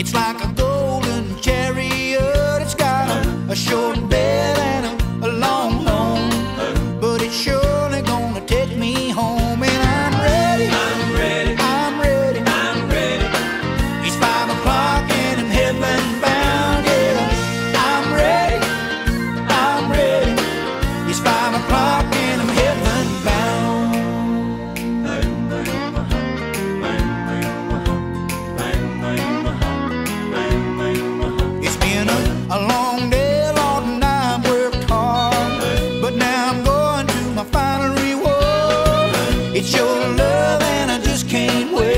it's like a love and I just can't wait.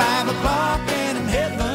Five o'clock and I'm heading